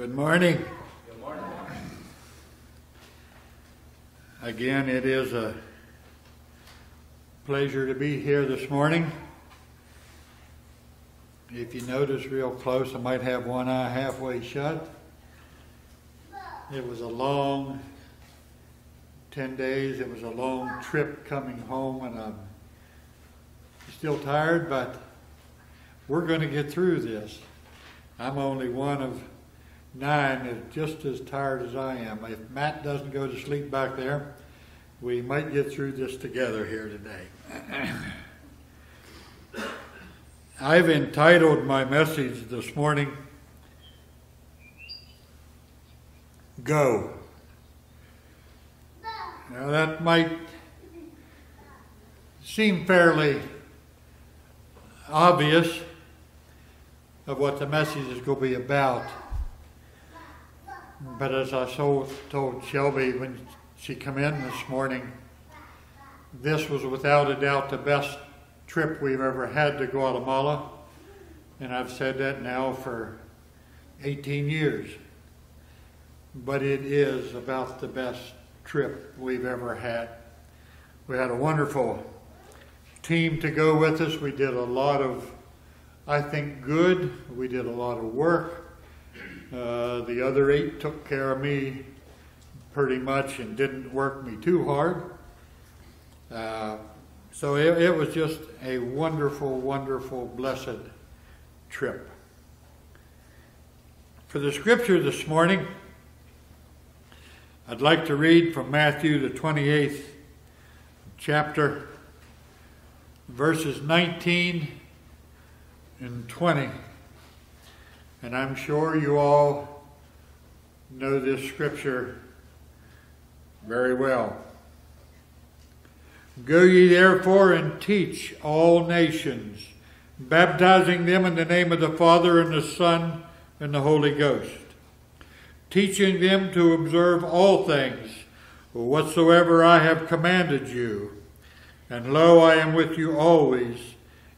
Good morning. Good morning. Again, it is a pleasure to be here this morning. If you notice real close, I might have one eye halfway shut. It was a long 10 days. It was a long trip coming home, and I'm still tired, but we're going to get through this. I'm only one of nine is just as tired as I am. If Matt doesn't go to sleep back there, we might get through this together here today. I've entitled my message this morning, Go. Now that might seem fairly obvious of what the message is going to be about. But as I so told Shelby when she come in this morning, this was without a doubt the best trip we've ever had to Guatemala. And I've said that now for 18 years. But it is about the best trip we've ever had. We had a wonderful team to go with us. We did a lot of, I think, good. We did a lot of work. Uh, the other eight took care of me pretty much and didn't work me too hard. Uh, so it, it was just a wonderful, wonderful, blessed trip. For the scripture this morning, I'd like to read from Matthew, the 28th chapter, verses 19 and 20. And I'm sure you all know this scripture very well. Go ye therefore and teach all nations, baptizing them in the name of the Father and the Son and the Holy Ghost, teaching them to observe all things whatsoever I have commanded you. And lo, I am with you always,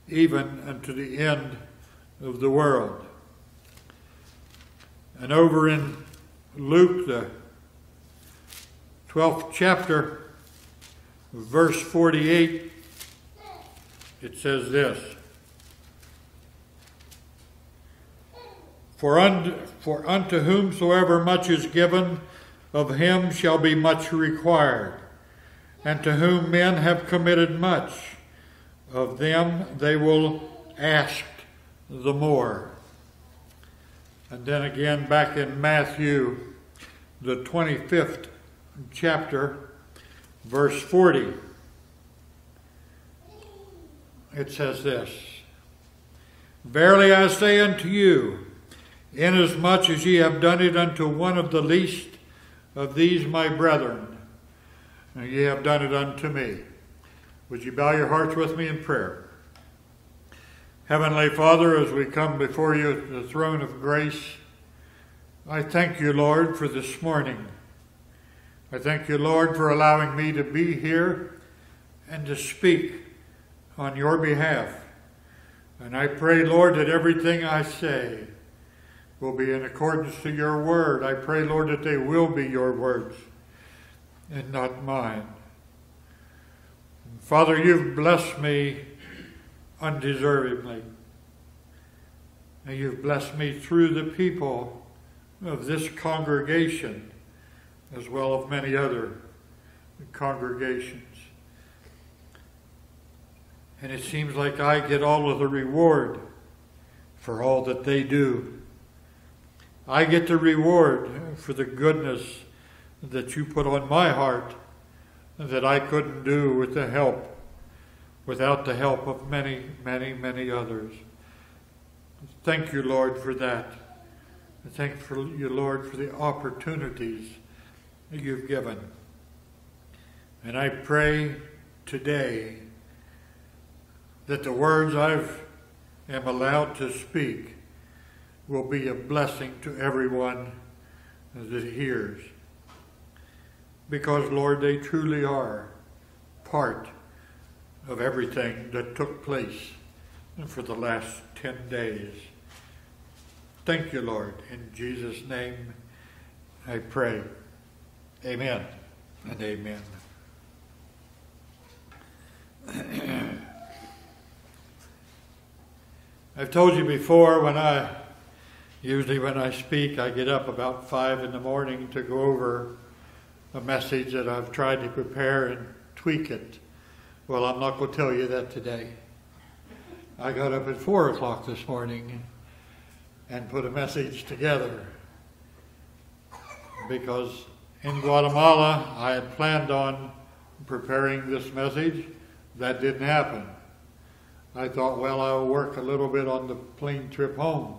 even unto the end of the world. And over in Luke, the 12th chapter, verse 48, it says this For unto, for unto whomsoever much is given, of him shall be much required. And to whom men have committed much, of them they will ask the more. And then again, back in Matthew, the 25th chapter, verse 40, it says this Verily I say unto you, inasmuch as ye have done it unto one of the least of these my brethren, ye have done it unto me. Would you bow your hearts with me in prayer? Heavenly Father, as we come before you at the throne of grace, I thank you, Lord, for this morning. I thank you, Lord, for allowing me to be here and to speak on your behalf. And I pray, Lord, that everything I say will be in accordance to your word. I pray, Lord, that they will be your words and not mine. Father, you've blessed me undeservingly. And you've blessed me through the people of this congregation, as well as many other congregations. And it seems like I get all of the reward for all that they do. I get the reward for the goodness that you put on my heart that I couldn't do with the help without the help of many, many, many others. Thank you, Lord, for that. Thank you, Lord, for the opportunities that you've given. And I pray today that the words I am allowed to speak will be a blessing to everyone that hears. Because, Lord, they truly are part of everything that took place for the last 10 days. Thank you, Lord. In Jesus' name I pray. Amen and amen. I've told you before when I usually when I speak I get up about five in the morning to go over a message that I've tried to prepare and tweak it. Well, I'm not going to tell you that today. I got up at four o'clock this morning and put a message together because in Guatemala I had planned on preparing this message. That didn't happen. I thought, well, I'll work a little bit on the plane trip home.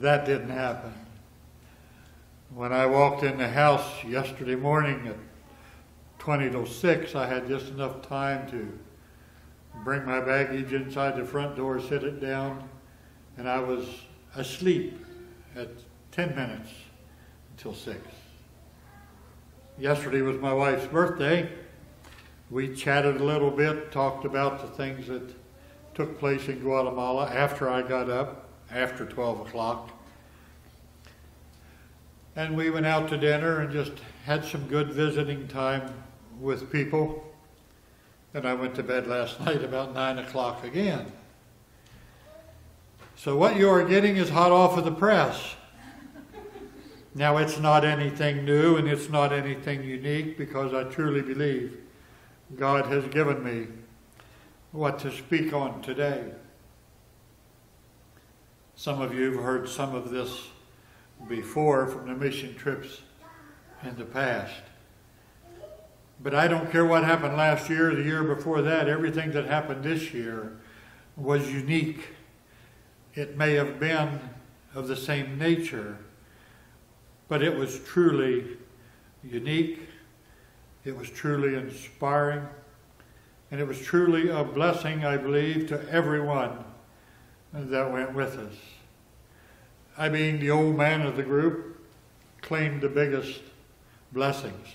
That didn't happen. When I walked in the house yesterday morning at 20 to 6, I had just enough time to bring my baggage inside the front door, sit it down, and I was asleep at 10 minutes until 6. Yesterday was my wife's birthday. We chatted a little bit, talked about the things that took place in Guatemala after I got up, after 12 o'clock. And we went out to dinner and just had some good visiting time with people. And I went to bed last night about 9 o'clock again. So what you are getting is hot off of the press. Now, it's not anything new and it's not anything unique because I truly believe God has given me what to speak on today. Some of you have heard some of this before from the mission trips in the past. But I don't care what happened last year, the year before that, everything that happened this year was unique. It may have been of the same nature, but it was truly unique. It was truly inspiring. And it was truly a blessing, I believe, to everyone that went with us. I, being the old man of the group, claimed the biggest blessings.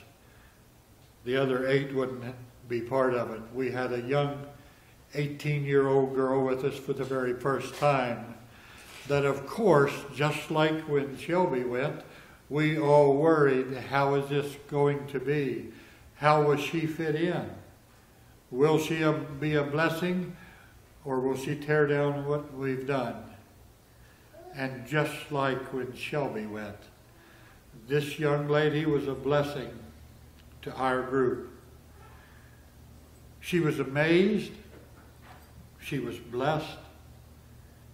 The other eight wouldn't be part of it. We had a young 18 year old girl with us for the very first time. That, of course, just like when Shelby went, we all worried how is this going to be? How will she fit in? Will she be a blessing or will she tear down what we've done? And just like when Shelby went, this young lady was a blessing to our group. She was amazed. She was blessed.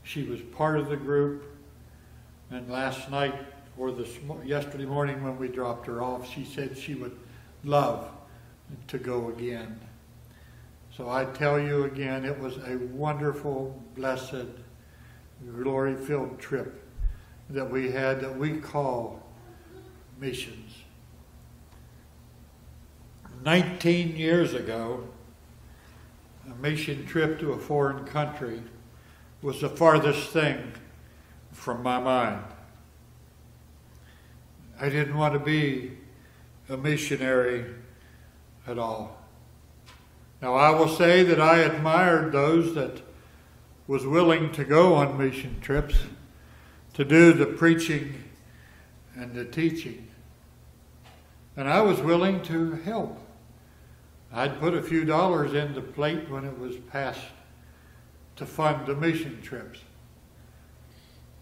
She was part of the group. And last night, or this yesterday morning when we dropped her off, she said she would love to go again. So I tell you again, it was a wonderful, blessed, glory filled trip that we had that we call missions. 19 years ago, a mission trip to a foreign country was the farthest thing from my mind. I didn't want to be a missionary at all. Now, I will say that I admired those that was willing to go on mission trips to do the preaching and the teaching. And I was willing to help. I'd put a few dollars in the plate when it was passed to fund the mission trips.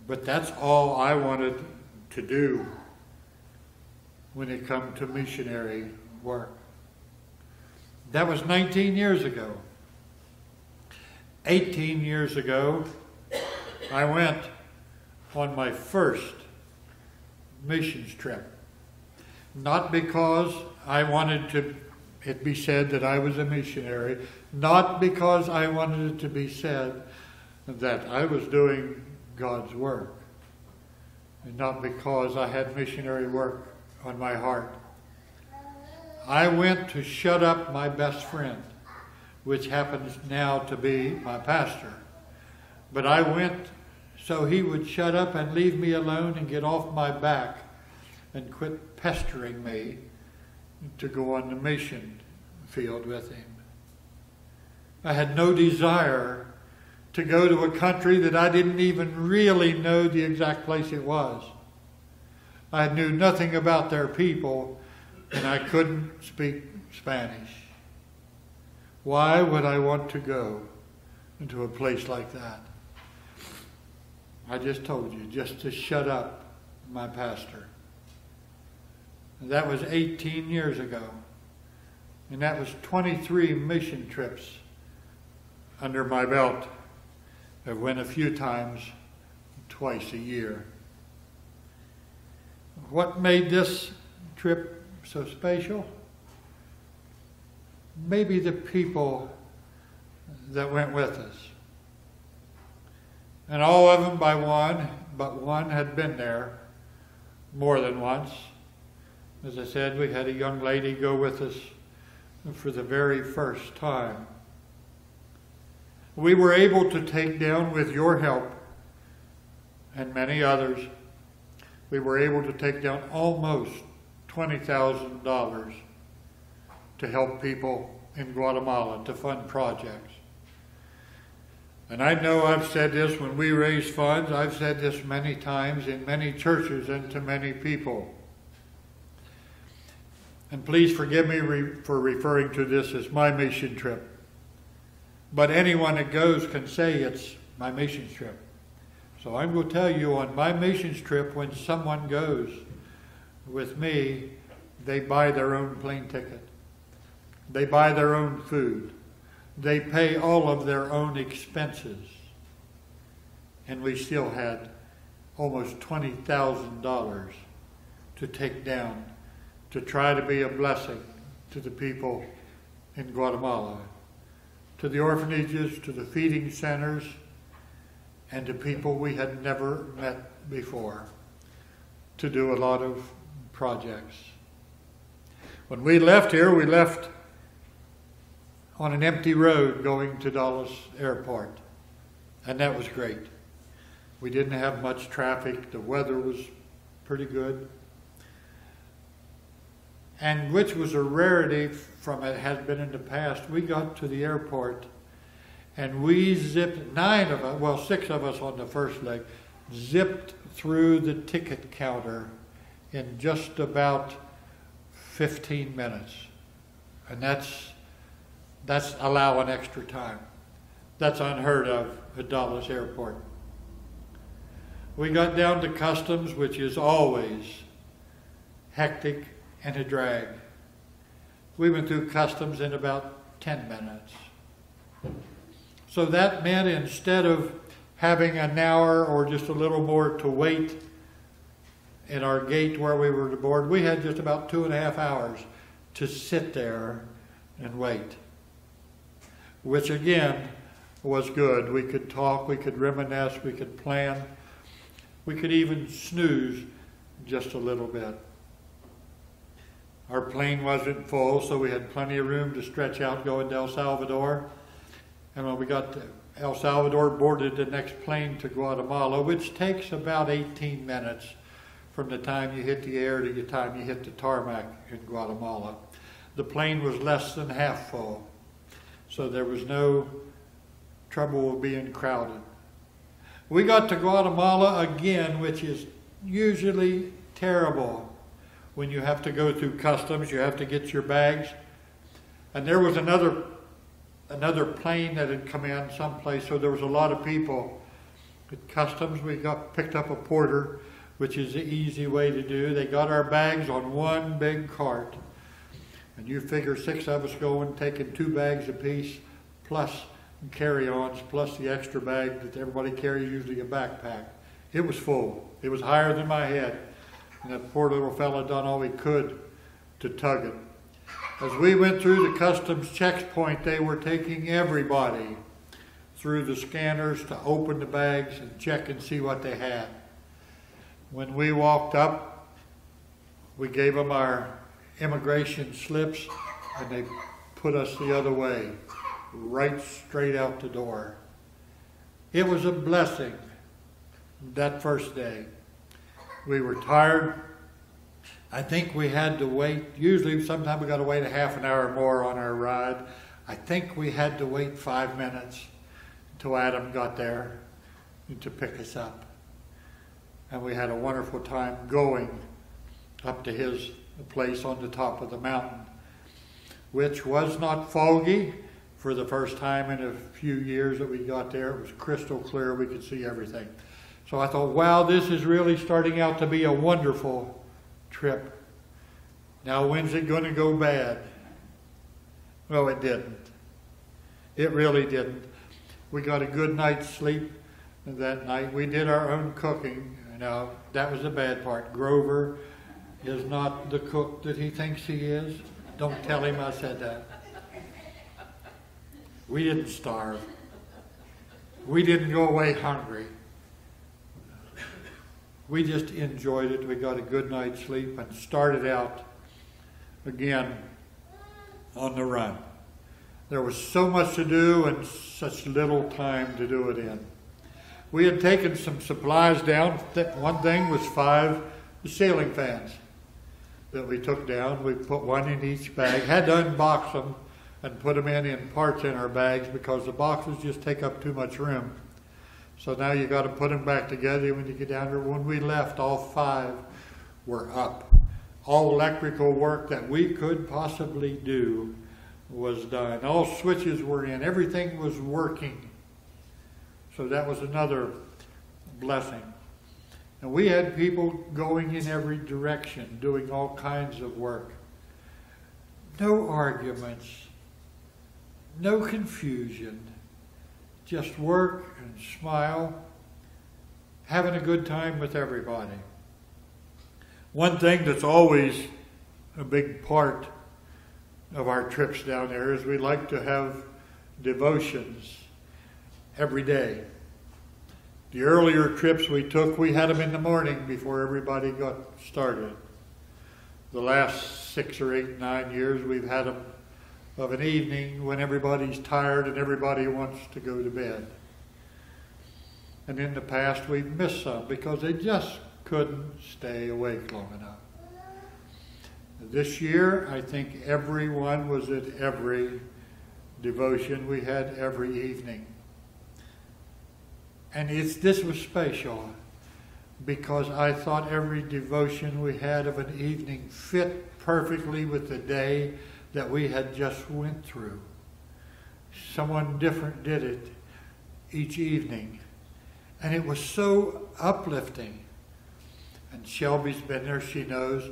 But that's all I wanted to do when it come to missionary work. That was 19 years ago. 18 years ago, I went on my first missions trip. Not because I wanted to it be said that I was a missionary, not because I wanted it to be said that I was doing God's work, and not because I had missionary work on my heart. I went to shut up my best friend, which happens now to be my pastor. But I went so he would shut up and leave me alone and get off my back and quit pestering me to go on the mission field with him. I had no desire to go to a country that I didn't even really know the exact place it was. I knew nothing about their people and I couldn't speak Spanish. Why would I want to go into a place like that? I just told you, just to shut up my pastor. That was 18 years ago. And that was 23 mission trips under my belt. I went a few times, twice a year. What made this trip so special? Maybe the people that went with us. And all of them by one, but one had been there more than once. As I said, we had a young lady go with us for the very first time. We were able to take down, with your help and many others, we were able to take down almost $20,000 to help people in Guatemala to fund projects. And I know I've said this when we raise funds, I've said this many times in many churches and to many people. And please forgive me re for referring to this as my mission trip. But anyone that goes can say it's my mission trip. So I'm going to tell you on my missions trip, when someone goes with me, they buy their own plane ticket. They buy their own food. They pay all of their own expenses. And we still had almost $20,000 to take down to try to be a blessing to the people in Guatemala, to the orphanages, to the feeding centers, and to people we had never met before, to do a lot of projects. When we left here, we left on an empty road going to Dulles Airport, and that was great. We didn't have much traffic, the weather was pretty good and which was a rarity from it had been in the past. We got to the airport and we zipped, nine of us, well, six of us on the first leg, zipped through the ticket counter in just about 15 minutes. And that's, that's allowing extra time. That's unheard of at Dulles Airport. We got down to customs, which is always hectic and a drag. We went through customs in about 10 minutes. So that meant instead of having an hour or just a little more to wait in our gate where we were to board, we had just about two and a half hours to sit there and wait. Which again was good. We could talk, we could reminisce, we could plan, we could even snooze just a little bit. Our plane wasn't full, so we had plenty of room to stretch out going to El Salvador. And when we got to El Salvador, boarded the next plane to Guatemala, which takes about 18 minutes from the time you hit the air to the time you hit the tarmac in Guatemala. The plane was less than half full, so there was no trouble with being crowded. We got to Guatemala again, which is usually terrible when you have to go through customs, you have to get your bags. And there was another another plane that had come in someplace, so there was a lot of people. At customs, we got picked up a porter, which is the easy way to do. They got our bags on one big cart. And you figure six of us going, taking two bags apiece, plus carry-ons, plus the extra bag that everybody carries, usually a backpack. It was full. It was higher than my head. And that poor little fellow done all he could to tug it. As we went through the customs checkpoint, they were taking everybody through the scanners to open the bags and check and see what they had. When we walked up, we gave them our immigration slips and they put us the other way, right straight out the door. It was a blessing that first day. We were tired. I think we had to wait. Usually, sometimes we got to wait a half an hour or more on our ride. I think we had to wait five minutes until Adam got there to pick us up. And we had a wonderful time going up to his place on the top of the mountain, which was not foggy for the first time in a few years that we got there. It was crystal clear, we could see everything. So I thought, wow, this is really starting out to be a wonderful trip. Now, when's it going to go bad? Well, it didn't. It really didn't. We got a good night's sleep that night. We did our own cooking. Now, that was the bad part. Grover is not the cook that he thinks he is. Don't tell him I said that. We didn't starve. We didn't go away hungry. We just enjoyed it. We got a good night's sleep and started out again on the run. There was so much to do and such little time to do it in. We had taken some supplies down. One thing was five ceiling fans that we took down. We put one in each bag. Had to unbox them and put them in in parts in our bags because the boxes just take up too much room. So now you got to put them back together when you get down there. When we left, all five were up. All electrical work that we could possibly do was done. All switches were in. Everything was working. So that was another blessing. And we had people going in every direction, doing all kinds of work. No arguments, no confusion, just work and smile, having a good time with everybody. One thing that's always a big part of our trips down there is we like to have devotions every day. The earlier trips we took, we had them in the morning before everybody got started. The last six or eight, nine years, we've had them of an evening when everybody's tired and everybody wants to go to bed. And in the past, we've missed some because they just couldn't stay awake long enough. This year, I think everyone was at every devotion we had every evening. And it's, this was special because I thought every devotion we had of an evening fit perfectly with the day that we had just went through. Someone different did it each evening. And it was so uplifting. And Shelby's been there, she knows.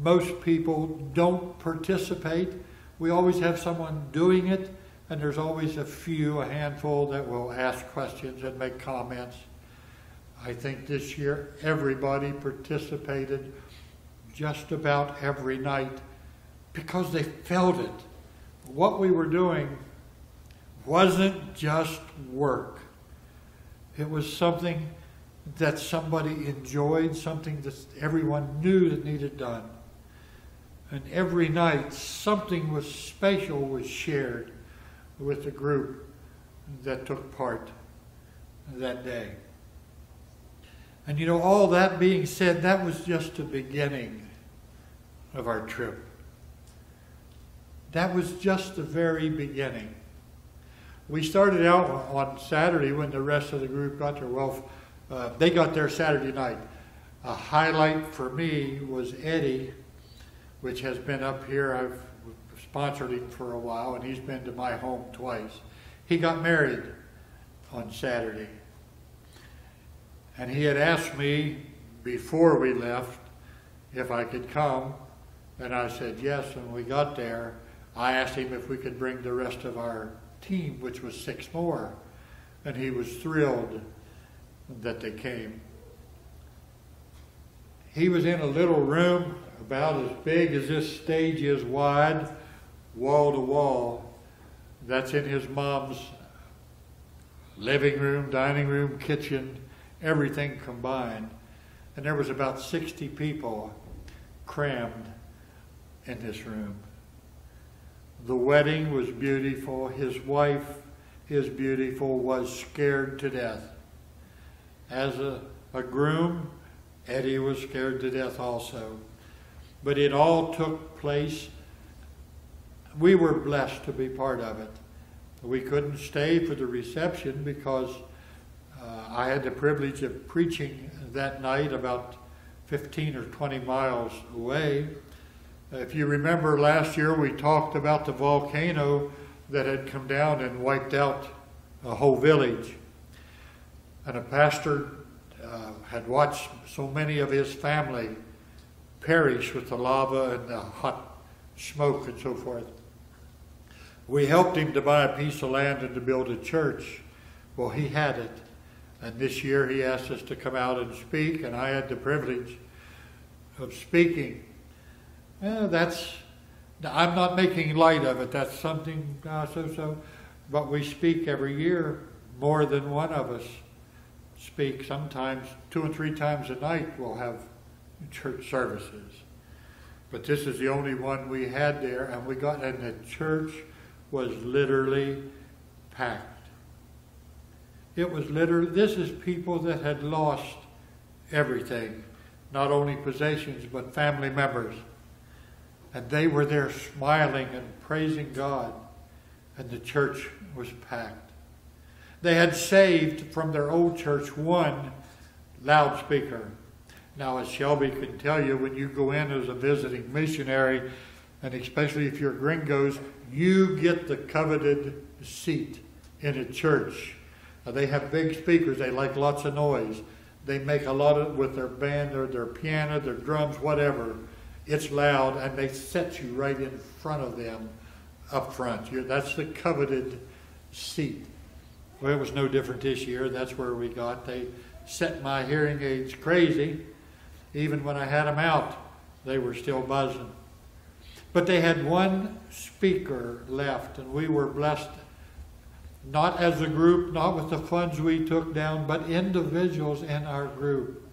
Most people don't participate. We always have someone doing it, and there's always a few, a handful, that will ask questions and make comments. I think this year everybody participated just about every night because they felt it. What we were doing wasn't just work. It was something that somebody enjoyed, something that everyone knew that needed done. And every night, something was special was shared with the group that took part that day. And you know, all that being said, that was just the beginning of our trip. That was just the very beginning. We started out on Saturday when the rest of the group got there. Well, uh, they got there Saturday night. A highlight for me was Eddie, which has been up here. I've sponsored him for a while, and he's been to my home twice. He got married on Saturday. And he had asked me before we left if I could come, and I said yes. And we got there, I asked him if we could bring the rest of our team, which was six more, and he was thrilled that they came. He was in a little room about as big as this stage is wide, wall to wall. That's in his mom's living room, dining room, kitchen, everything combined. And there was about 60 people crammed in this room. The wedding was beautiful. His wife is beautiful, was scared to death. As a, a groom, Eddie was scared to death also. But it all took place. We were blessed to be part of it. We couldn't stay for the reception because uh, I had the privilege of preaching that night about 15 or 20 miles away. If you remember last year, we talked about the volcano that had come down and wiped out a whole village. And a pastor uh, had watched so many of his family perish with the lava and the hot smoke and so forth. We helped him to buy a piece of land and to build a church. Well, he had it. And this year he asked us to come out and speak, and I had the privilege of speaking. That's, I'm not making light of it. That's something uh, so so. But we speak every year. More than one of us speak. Sometimes two and three times a night we'll have church services. But this is the only one we had there, and we got, and the church was literally packed. It was literally, this is people that had lost everything, not only possessions, but family members. And they were there smiling and praising God, and the church was packed. They had saved from their old church one loudspeaker. Now, as Shelby can tell you, when you go in as a visiting missionary, and especially if you're gringos, you get the coveted seat in a church. Now, they have big speakers. They like lots of noise. They make a lot of with their band or their piano, their drums, whatever. It's loud, and they set you right in front of them up front. You're, that's the coveted seat. Well, it was no different this year. That's where we got. They set my hearing aids crazy even when I had them out, they were still buzzing. But they had one speaker left, and we were blessed, not as a group, not with the funds we took down, but individuals in our group.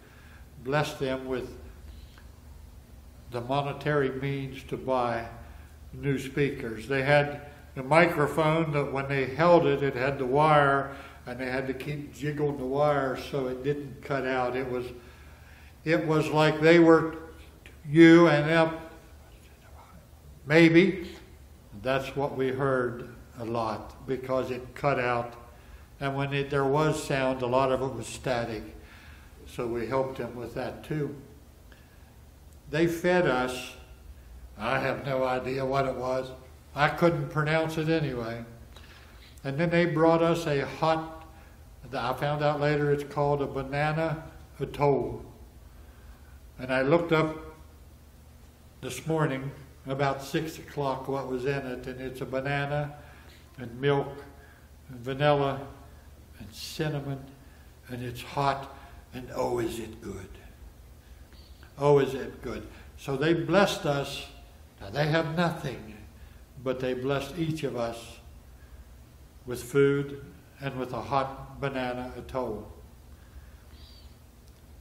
Blessed them with the monetary means to buy new speakers. They had the microphone that when they held it, it had the wire, and they had to keep jiggling the wire so it didn't cut out. It was it was like they were you and them. Maybe that's what we heard a lot because it cut out. And when it, there was sound, a lot of it was static. So we helped them with that too. They fed us. I have no idea what it was. I couldn't pronounce it anyway. And then they brought us a hot, I found out later it's called a banana atol. And I looked up this morning about six o'clock what was in it, and it's a banana and milk and vanilla and cinnamon, and it's hot, and oh, is it good! Oh, is it good! So they blessed us. Now they have nothing, but they blessed each of us with food and with a hot banana atol.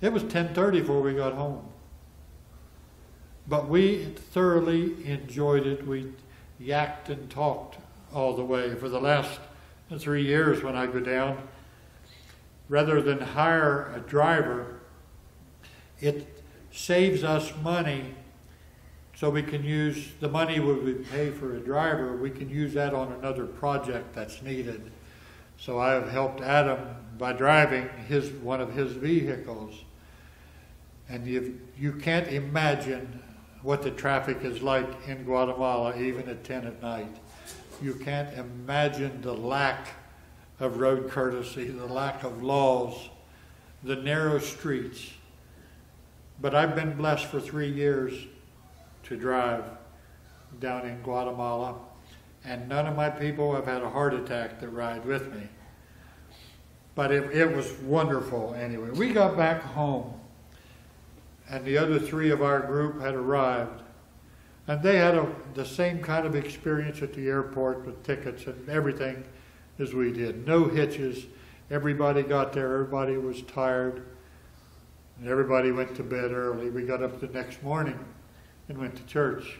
It was 10:30 before we got home. But we thoroughly enjoyed it. We yacked and talked all the way for the last three years when I go down. Rather than hire a driver, it saves us money so we can use the money we would pay for a driver, we can use that on another project that's needed. So I have helped Adam by driving his one of his vehicles. And you, you can't imagine what the traffic is like in Guatemala, even at 10 at night. You can't imagine the lack of road courtesy, the lack of laws, the narrow streets. But I've been blessed for three years to drive down in Guatemala, and none of my people have had a heart attack that ride with me. But it, it was wonderful anyway. We got back home and the other three of our group had arrived. And they had a, the same kind of experience at the airport with tickets and everything as we did. No hitches. Everybody got there. Everybody was tired. And everybody went to bed early. We got up the next morning and went to church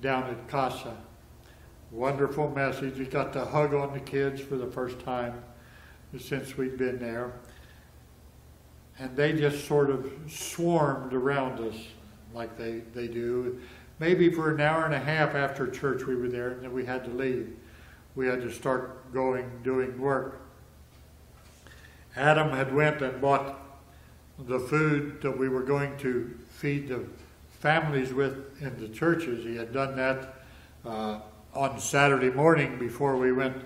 down at Casa. Wonderful message. We got to hug on the kids for the first time since we'd been there and they just sort of swarmed around us like they, they do. Maybe for an hour and a half after church we were there, and then we had to leave. we had to start going, doing work. Adam had went and bought the food that we were going to feed the families with in the churches. He had done that uh, on Saturday morning before we went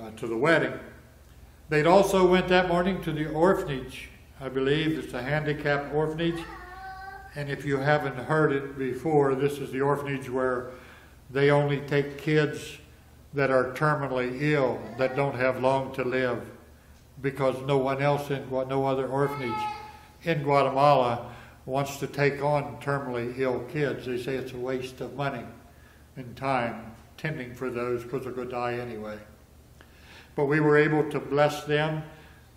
uh, to the wedding. They'd also went that morning to the orphanage. I believe it's a handicapped orphanage. And if you haven't heard it before, this is the orphanage where they only take kids that are terminally ill, that don't have long to live, because no one else in no other orphanage in Guatemala wants to take on terminally ill kids. They say it's a waste of money and time tending for those because they're going to die anyway. But we were able to bless them.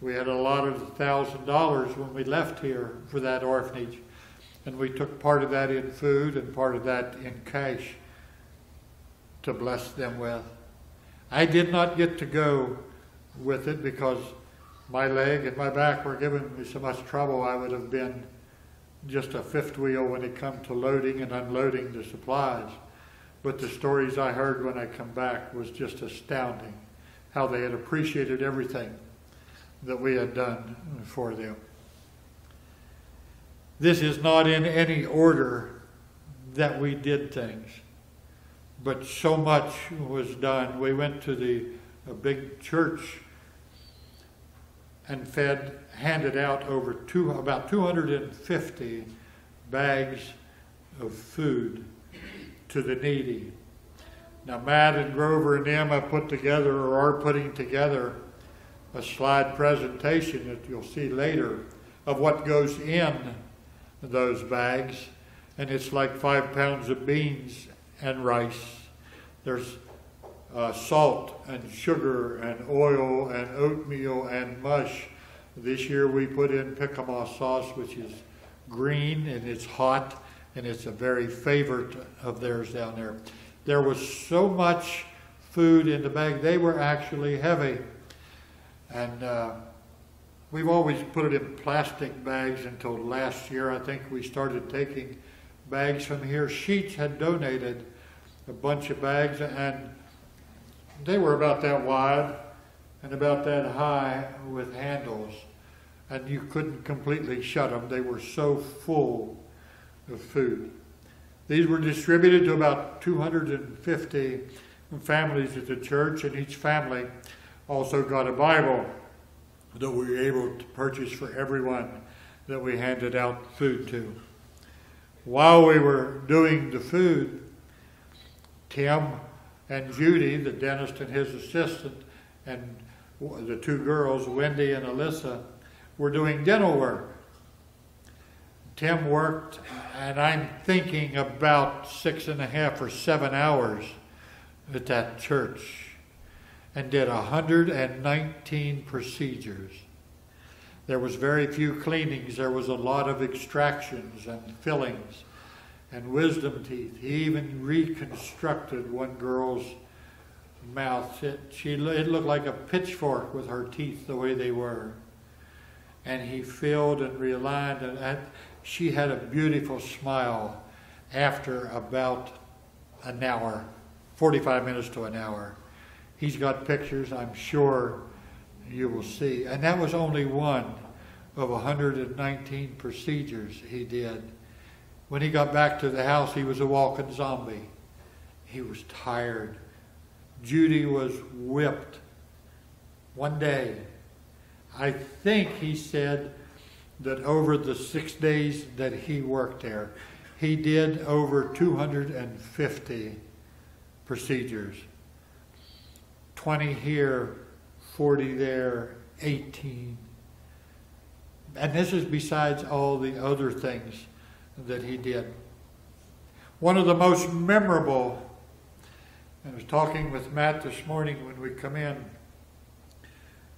We had a lot of thousand dollars when we left here for that orphanage. And we took part of that in food and part of that in cash to bless them with. I did not get to go with it because my leg and my back were giving me so much trouble I would have been just a fifth wheel when it come to loading and unloading the supplies. But the stories I heard when I come back was just astounding how they had appreciated everything that we had done for them. This is not in any order that we did things, but so much was done. We went to the big church and fed, handed out over two, about 250 bags of food to the needy. Now, Matt and Grover and have put together or are putting together a slide presentation that you'll see later of what goes in those bags. And it's like five pounds of beans and rice. There's uh, salt and sugar and oil and oatmeal and mush. This year we put in picama sauce, which is green and it's hot and it's a very favorite of theirs down there. There was so much food in the bag, they were actually heavy. And uh, we've always put it in plastic bags until last year. I think we started taking bags from here. Sheetz had donated a bunch of bags, and they were about that wide and about that high with handles. And you couldn't completely shut them. They were so full of food. These were distributed to about 250 families at the church, and each family also got a Bible that we were able to purchase for everyone that we handed out food to. While we were doing the food, Tim and Judy, the dentist and his assistant, and the two girls, Wendy and Alyssa, were doing dental work. Tim worked, and I'm thinking about six and a half or seven hours at that church and did 119 procedures. There was very few cleanings. There was a lot of extractions and fillings and wisdom teeth. He even reconstructed one girl's mouth. It, she, it looked like a pitchfork with her teeth the way they were. And he filled and realigned, and, she had a beautiful smile after about an hour, 45 minutes to an hour. He's got pictures, I'm sure you will see. And that was only one of 119 procedures he did. When he got back to the house, he was a walking zombie. He was tired. Judy was whipped one day. I think he said that over the six days that he worked there, he did over 250 procedures 20 here, 40 there, 18. And this is besides all the other things that he did. One of the most memorable, I was talking with Matt this morning when we come in,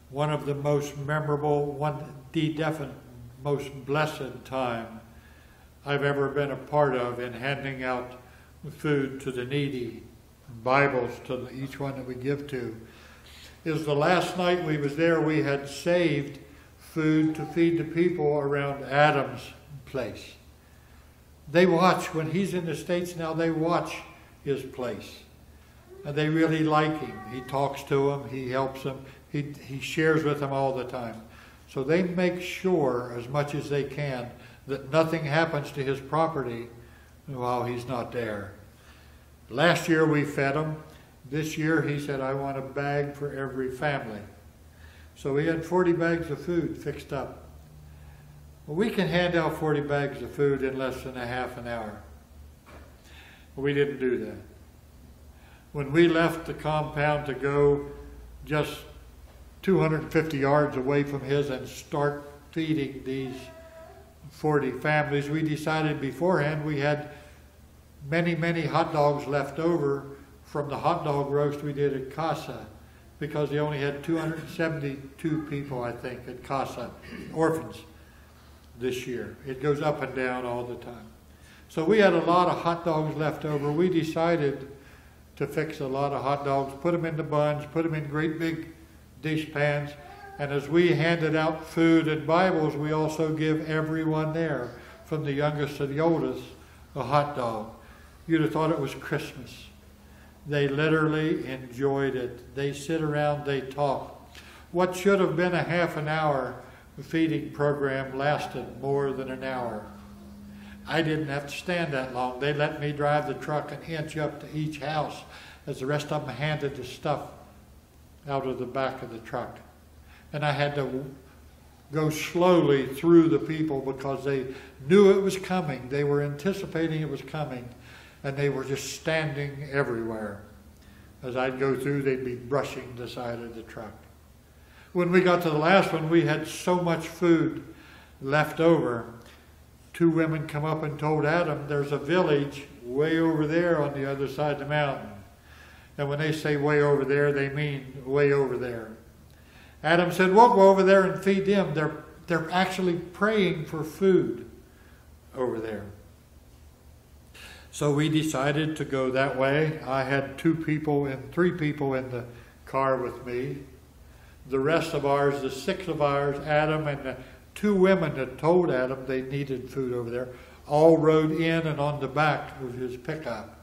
one of the most memorable, one the definite most blessed time I've ever been a part of in handing out food to the needy, Bibles to the, each one that we give to, is the last night we was there, we had saved food to feed the people around Adam's place. They watch, when he's in the States now, they watch his place. and they really like him. He talks to them, he helps them, he, he shares with them all the time. So they make sure, as much as they can, that nothing happens to his property while he's not there. Last year we fed him. This year he said, I want a bag for every family. So we had 40 bags of food fixed up. We can hand out 40 bags of food in less than a half an hour. We didn't do that. When we left the compound to go just 250 yards away from his and start feeding these 40 families, we decided beforehand we had many, many hot dogs left over from the hot dog roast we did at Casa because they only had 272 people, I think, at Casa, orphans, this year. It goes up and down all the time. So we had a lot of hot dogs left over. We decided to fix a lot of hot dogs, put them into buns, put them in great big dish pans. And as we handed out food and Bibles, we also give everyone there, from the youngest to the oldest, a hot dog. You'd have thought it was Christmas. They literally enjoyed it. They sit around, they talk. What should have been a half an hour feeding program lasted more than an hour. I didn't have to stand that long. They let me drive the truck an inch up to each house as the rest of them handed the stuff out of the back of the truck. And I had to go slowly through the people because they knew it was coming. They were anticipating it was coming. And they were just standing everywhere. As I'd go through, they'd be brushing the side of the truck. When we got to the last one, we had so much food left over. Two women come up and told Adam, there's a village way over there on the other side of the mountain. And when they say way over there, they mean way over there. Adam said, We'll go over there and feed them. They're, they're actually praying for food over there. So we decided to go that way. I had two people and three people in the car with me. The rest of ours, the six of ours, Adam and the two women that told Adam they needed food over there, all rode in and on the back of his pickup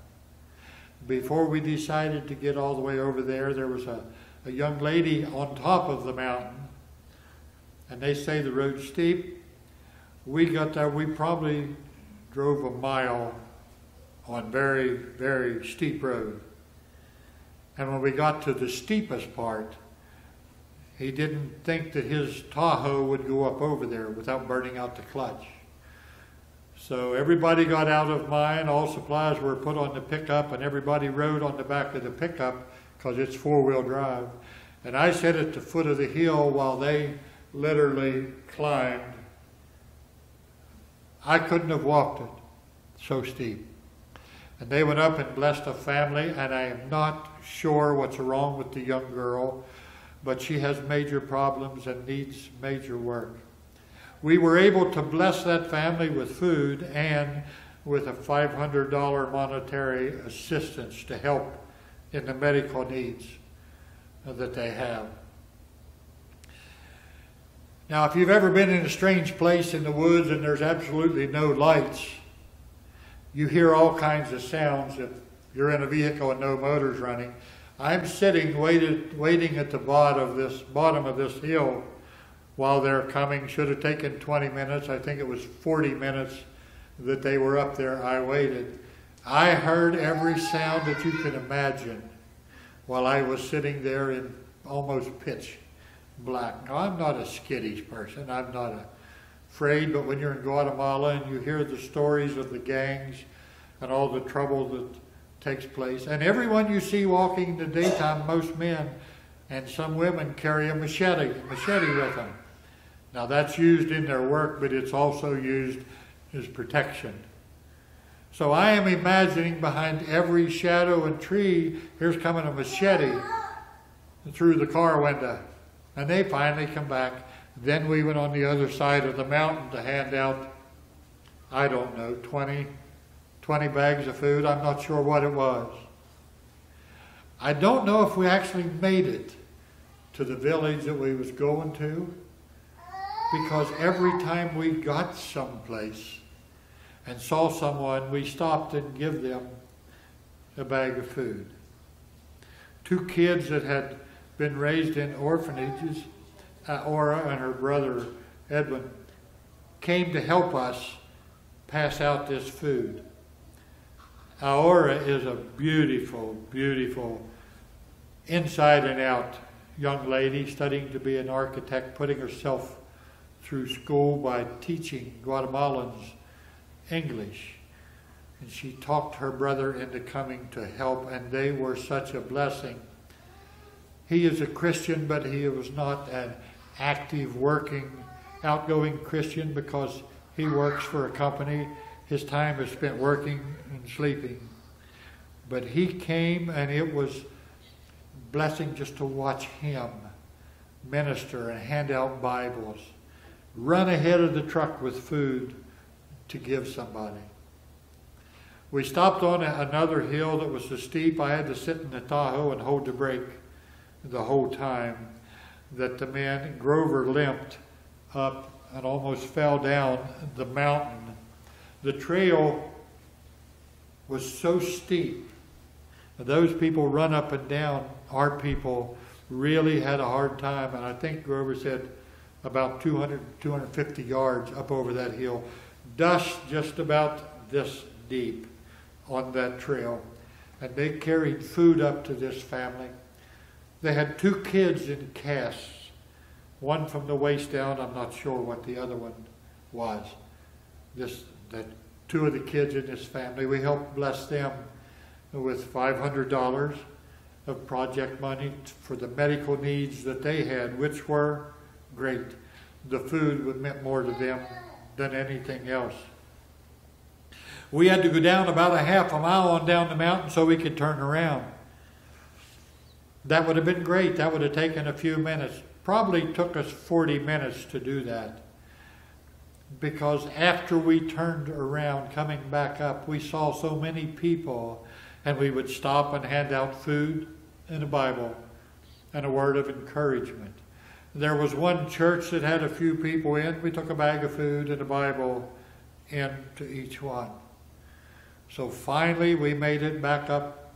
before we decided to get all the way over there, there was a, a young lady on top of the mountain. And they say the road's steep. We got there, we probably drove a mile on very, very steep road. And when we got to the steepest part, he didn't think that his Tahoe would go up over there without burning out the clutch. So everybody got out of mine, all supplies were put on the pickup, and everybody rode on the back of the pickup because it's four-wheel drive. And I sat at the foot of the hill while they literally climbed. I couldn't have walked it, so steep. And they went up and blessed a family, and I am not sure what's wrong with the young girl, but she has major problems and needs major work we were able to bless that family with food and with a $500 monetary assistance to help in the medical needs that they have. Now, if you've ever been in a strange place in the woods and there's absolutely no lights, you hear all kinds of sounds if you're in a vehicle and no motors running. I'm sitting waited, waiting at the bottom of this bottom of this hill while they're coming. Should have taken 20 minutes. I think it was 40 minutes that they were up there. I waited. I heard every sound that you can imagine while I was sitting there in almost pitch black. Now, I'm not a skittish person. I'm not afraid, but when you're in Guatemala and you hear the stories of the gangs and all the trouble that takes place, and everyone you see walking in the daytime, most men and some women carry a machete, machete with them. Now that's used in their work, but it's also used as protection. So I am imagining behind every shadow and tree, here's coming a machete through the car window. And they finally come back. Then we went on the other side of the mountain to hand out, I don't know, 20, 20 bags of food. I'm not sure what it was. I don't know if we actually made it to the village that we was going to because every time we got someplace and saw someone, we stopped and give them a bag of food. two kids that had been raised in orphanages, uh, Aura and her brother Edwin, came to help us pass out this food. Aura is a beautiful, beautiful, inside and out young lady studying to be an architect, putting herself through school by teaching Guatemalans English. And she talked her brother into coming to help, and they were such a blessing. He is a Christian, but he was not an active, working, outgoing Christian because he works for a company. His time is spent working sleeping. But he came, and it was blessing just to watch him minister and hand out Bibles, run ahead of the truck with food to give somebody. We stopped on another hill that was so steep I had to sit in the Tahoe and hold the brake the whole time that the man, Grover, limped up and almost fell down the mountain. The trail was so steep. Those people run up and down. Our people really had a hard time, and I think Grover said about 200, 250 yards up over that hill. Dust just about this deep on that trail. And they carried food up to this family. They had two kids in casts, one from the waist down. I'm not sure what the other one was. This, that two of the kids in this family, we helped bless them with $500 of project money for the medical needs that they had, which were great. The food would meant more to them than anything else. We had to go down about a half a mile on down the mountain so we could turn around. That would have been great. That would have taken a few minutes. Probably took us 40 minutes to do that. Because after we turned around, coming back up, we saw so many people, and we would stop and hand out food and a Bible and a word of encouragement. There was one church that had a few people in. We took a bag of food and a Bible in to each one. So finally, we made it back up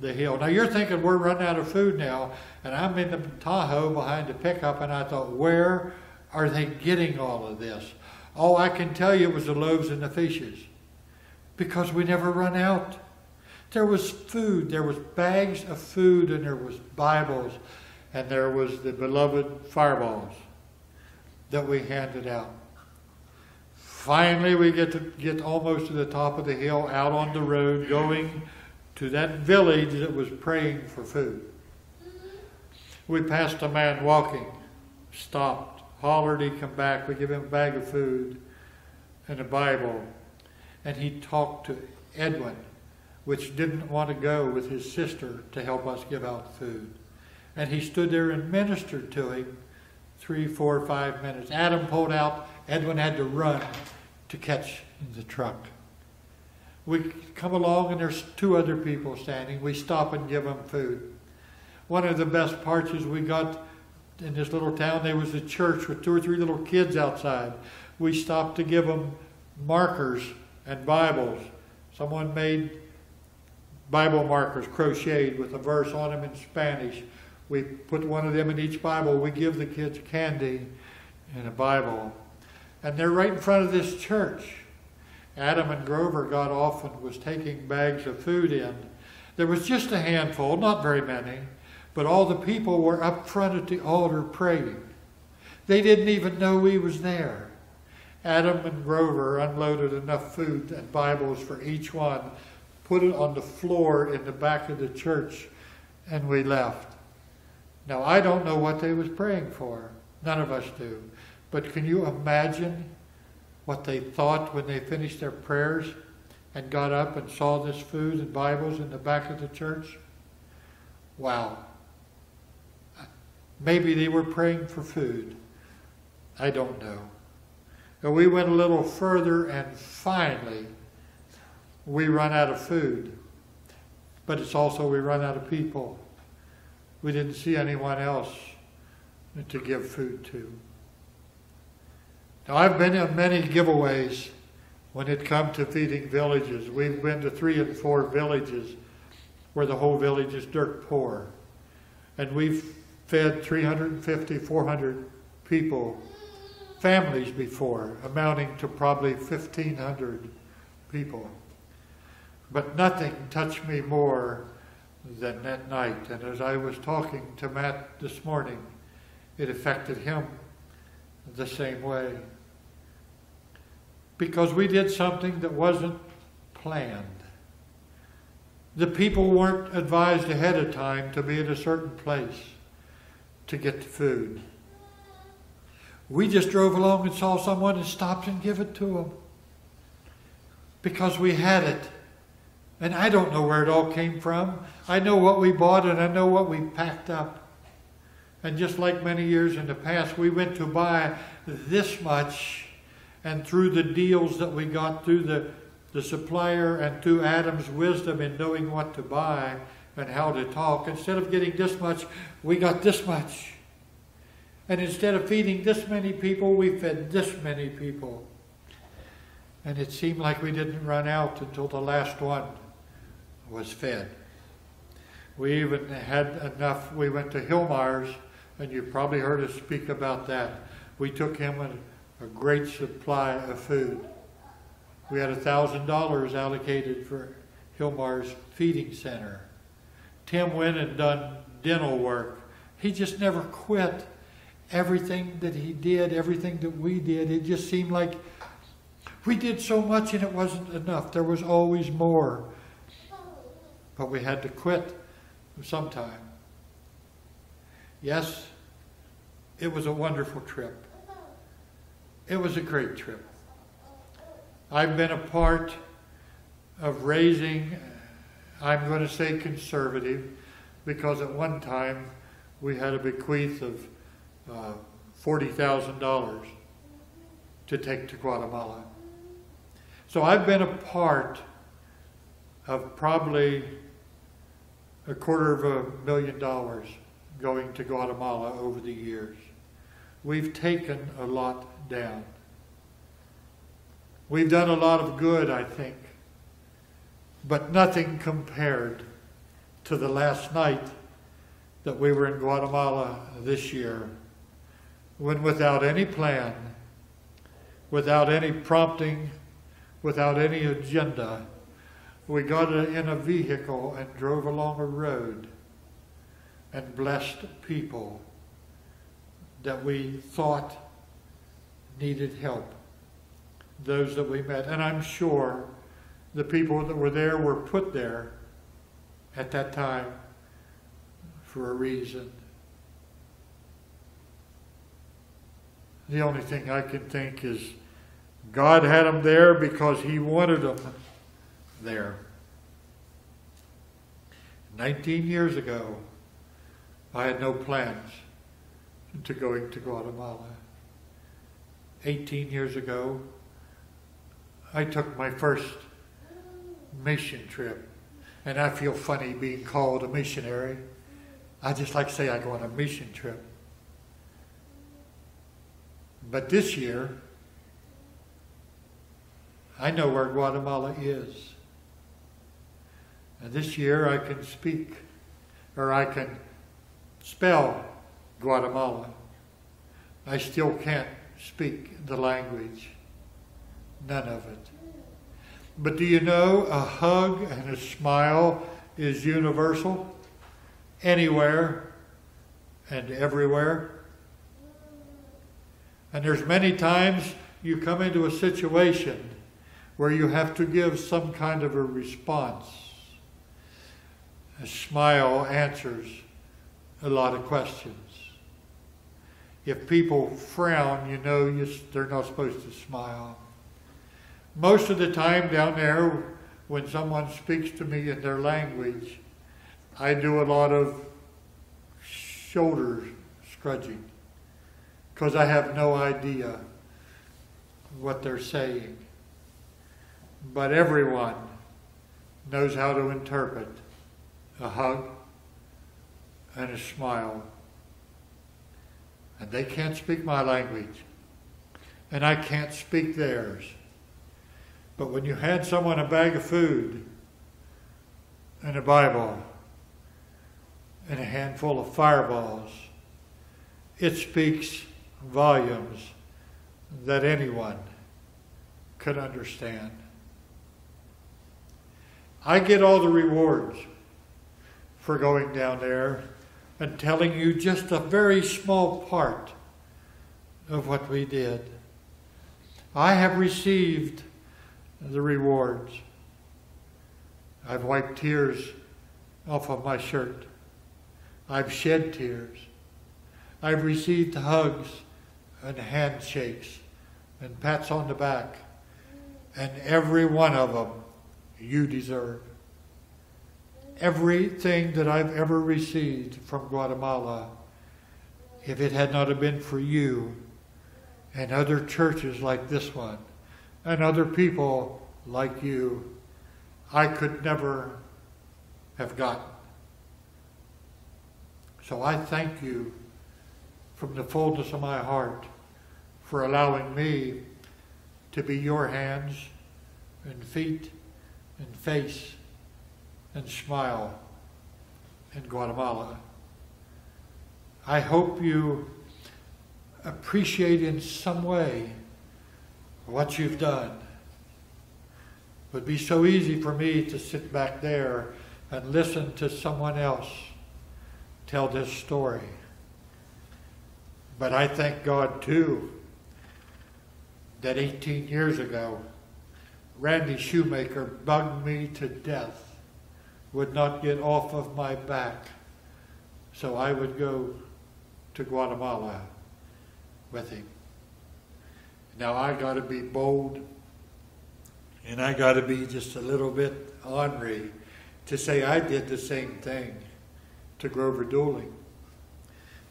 the hill. Now you're thinking we're running out of food now, and I'm in the Tahoe behind the pickup, and I thought, where are they getting all of this? Oh, I can tell you was the loaves and the fishes, because we never run out. There was food, there was bags of food, and there was Bibles, and there was the beloved fireballs that we handed out. Finally, we get to get almost to the top of the hill, out on the road, going to that village that was praying for food. We passed a man walking, stopped, hollered, he come back. We give him a bag of food and a Bible, and he talked to Edwin, which didn't want to go with his sister to help us give out food. And he stood there and ministered to him three, four, five minutes. Adam pulled out Edwin had to run to catch the truck. We come along and there's two other people standing. We stop and give them food. One of the best parts is we got in this little town, there was a church with two or three little kids outside. We stopped to give them markers and Bibles. Someone made Bible markers crocheted with a verse on them in Spanish. We put one of them in each Bible. We give the kids candy and a Bible. And they're right in front of this church. Adam and Grover got off and was taking bags of food in. There was just a handful, not very many, but all the people were up front at the altar praying. They didn't even know he was there. Adam and Grover unloaded enough food and Bibles for each one, put it on the floor in the back of the church, and we left. Now, I don't know what they was praying for. None of us do. But can you imagine what they thought when they finished their prayers and got up and saw this food and Bibles in the back of the church? Wow. Maybe they were praying for food. I don't know. And we went a little further and finally we run out of food. But it's also we run out of people. We didn't see anyone else to give food to. Now, I've been in many giveaways when it comes to feeding villages. We've been to three and four villages where the whole village is dirt poor. And we've fed 350, 400 people, families before, amounting to probably 1,500 people. But nothing touched me more than that night. And as I was talking to Matt this morning, it affected him the same way. Because we did something that wasn't planned. The people weren't advised ahead of time to be at a certain place to get the food. We just drove along and saw someone and stopped and give it to them because we had it. And I don't know where it all came from. I know what we bought and I know what we packed up. And just like many years in the past, we went to buy this much, and through the deals that we got through the, the supplier and through Adam's wisdom in knowing what to buy and how to talk, instead of getting this much, we got this much. And instead of feeding this many people, we fed this many people. And it seemed like we didn't run out until the last one was fed. We even had enough, we went to Hillmeyer's, and you've probably heard us speak about that. We took him a, a great supply of food. We had $1,000 allocated for Hillmeyer's feeding center. Tim went and done dental work. He just never quit. Everything that he did, everything that we did, it just seemed like we did so much and it wasn't enough. There was always more. But we had to quit sometime. Yes, it was a wonderful trip. It was a great trip. I've been a part of raising, I'm going to say conservative, because at one time we had a bequeath of uh, $40,000 to take to Guatemala. So I've been a part of probably a quarter of a million dollars going to Guatemala over the years. We've taken a lot down. We've done a lot of good, I think, but nothing compared to the last night that we were in Guatemala this year, when without any plan, without any prompting without any agenda. We got in a vehicle and drove along a road and blessed people that we thought needed help, those that we met. And I'm sure the people that were there were put there at that time for a reason. The only thing I can think is God had them there because He wanted them there. 19 years ago, I had no plans to going to Guatemala. 18 years ago, I took my first mission trip. And I feel funny being called a missionary. I just like to say I go on a mission trip. But this year, I know where Guatemala is. And this year I can speak, or I can spell Guatemala. I still can't speak the language. None of it. But do you know a hug and a smile is universal? Anywhere and everywhere. And there's many times you come into a situation where you have to give some kind of a response. A smile answers a lot of questions. If people frown, you know they're not supposed to smile. Most of the time down there, when someone speaks to me in their language, I do a lot of shoulder scrunching because I have no idea what they're saying but everyone knows how to interpret a hug and a smile. And they can't speak my language, and I can't speak theirs. But when you hand someone a bag of food and a Bible, and a handful of fireballs. It speaks volumes that anyone could understand. I get all the rewards for going down there and telling you just a very small part of what we did. I have received the rewards. I've wiped tears off of my shirt. I've shed tears. I've received hugs and handshakes and pats on the back. And every one of them you deserve. Everything that I've ever received from Guatemala, if it had not have been for you and other churches like this one and other people like you, I could never have gotten. So I thank you from the fullness of my heart for allowing me to be your hands and feet and face and smile in Guatemala. I hope you appreciate in some way what you've done. It would be so easy for me to sit back there and listen to someone else tell this story. But I thank God too that 18 years ago, Randy Shoemaker bugged me to death, would not get off of my back, so I would go to Guatemala with him. Now I got to be bold and I got to be just a little bit ornery to say I did the same thing to Grover Dooling.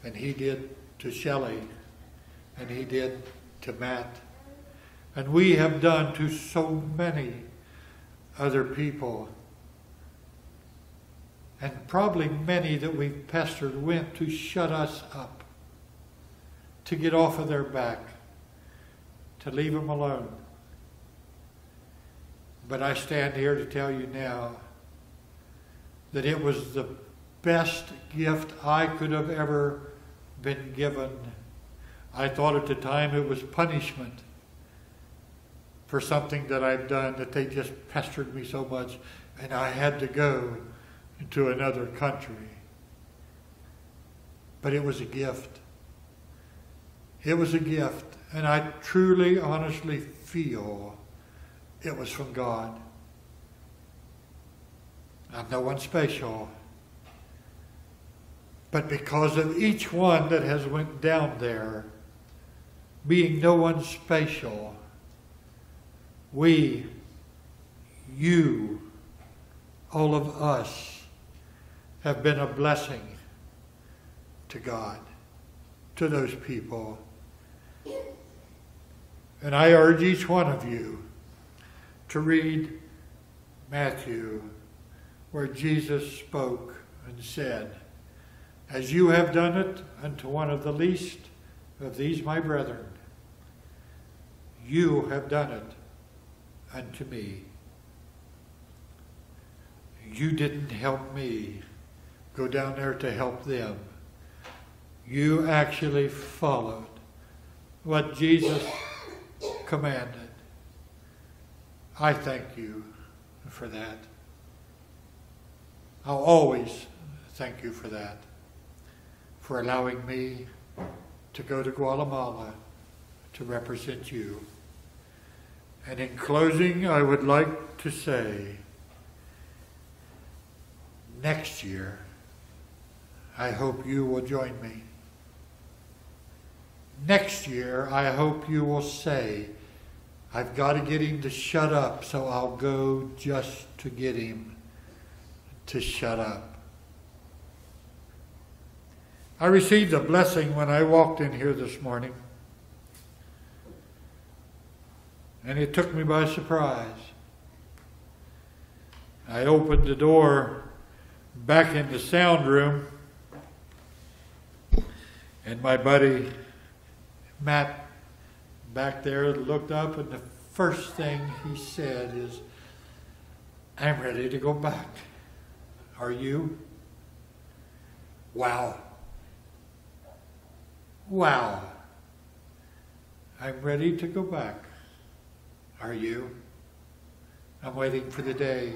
And he did to Shelley. And he did to Matt. And we have done to so many other people. And probably many that we've pestered went to shut us up, to get off of their back, to leave them alone. But I stand here to tell you now that it was the best gift I could have ever been given. I thought at the time it was punishment for something that I've done that they just pestered me so much and I had to go to another country. But it was a gift. It was a gift. And I truly, honestly feel it was from God. I'm no one special. But because of each one that has went down there, being no one special, we, you, all of us, have been a blessing to God, to those people. And I urge each one of you to read Matthew where Jesus spoke and said, As you have done it unto one of the least of these my brethren, you have done it unto me. You didn't help me go down there to help them. You actually followed what Jesus commanded. I thank you for that. I'll always thank you for that, for allowing me to go to Guatemala to represent you. And in closing, I would like to say, next year, I hope you will join me. Next year, I hope you will say, I've got to get him to shut up, so I'll go just to get him to shut up. I received a blessing when I walked in here this morning, and it took me by surprise. I opened the door back in the sound room, and my buddy Matt back there looked up, and the first thing he said is, I'm ready to go back. Are you? Wow. Wow. I'm ready to go back. Are you? I'm waiting for the day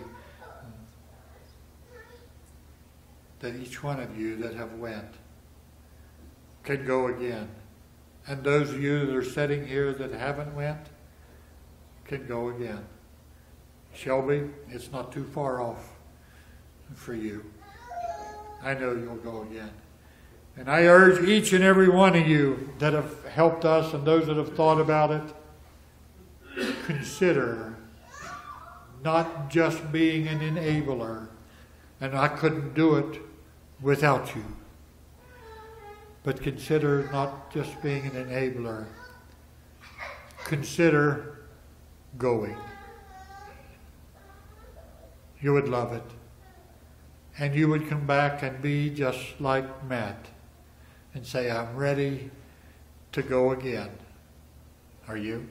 that each one of you that have went can go again. And those of you that are sitting here that haven't went can go again. Shelby, it's not too far off for you. I know you'll go again. And I urge each and every one of you that have helped us and those that have thought about it, consider not just being an enabler, and I couldn't do it without you, but consider not just being an enabler, consider going. You would love it. And you would come back and be just like Matt and say, I'm ready to go again. Are you?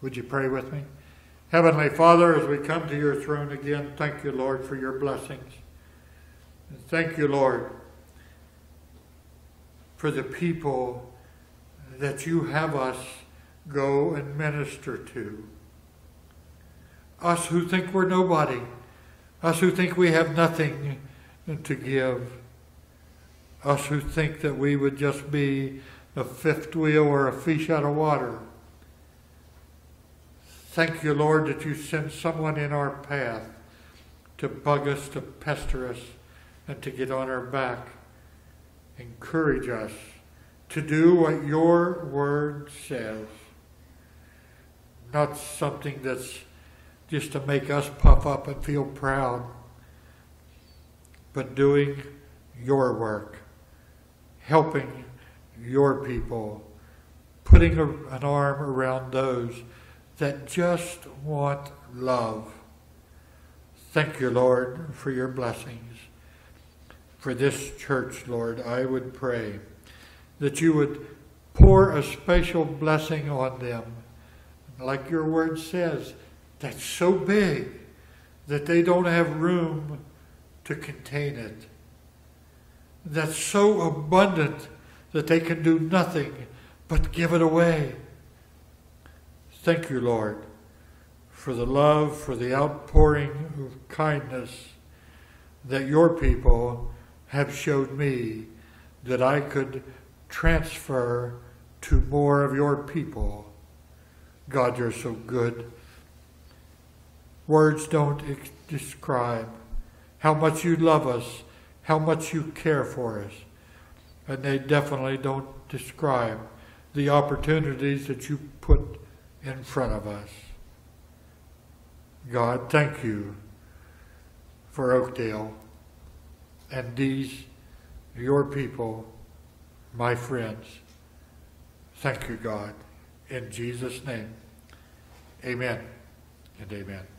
Would you pray with me? Heavenly Father, as we come to your throne again, thank you, Lord, for your blessings. Thank you, Lord, for the people that you have us go and minister to. Us who think we're nobody, us who think we have nothing to give, us who think that we would just be a fifth wheel or a fish out of water. Thank you, Lord, that you sent someone in our path to bug us, to pester us, and to get on our back. Encourage us to do what your word says, not something that's just to make us puff up and feel proud, but doing your work, helping your people, putting a, an arm around those that just want love. Thank you, Lord, for your blessings. For this church, Lord, I would pray that you would pour a special blessing on them. Like your word says, that's so big that they don't have room to contain it. That's so abundant that they can do nothing but give it away. Thank you, Lord, for the love, for the outpouring of kindness that your people have showed me that I could transfer to more of your people. God, you're so good. Words don't describe how much you love us, how much you care for us. And they definitely don't describe the opportunities that you put in front of us. God, thank you for Oakdale and these, your people, my friends. Thank you, God. In Jesus' name, amen and amen.